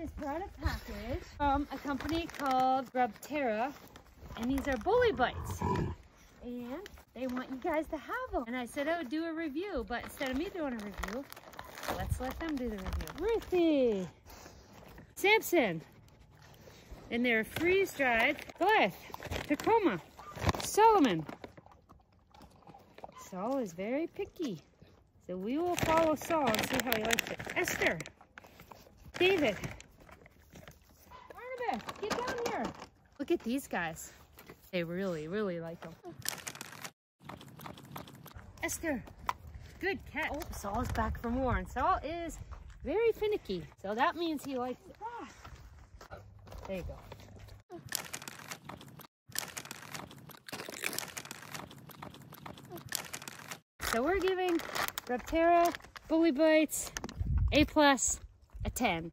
just brought a package from a company called Grubterra, and these are bully bites. And they want you guys to have them. And I said I would do a review, but instead of me doing a review, let's let them do the review. Ruthie, Samson, and they're freeze-dried. Goliath, Tacoma, Solomon. Saul is very picky. So we will follow Saul and see how he likes it. Esther, David, Look at these guys. They really, really like them. Esther, good cat. Oh, Saul's back for more. And Saul is very finicky. So that means he likes it. Ah. There you go. So we're giving Grubterra Bully Bites A plus a 10.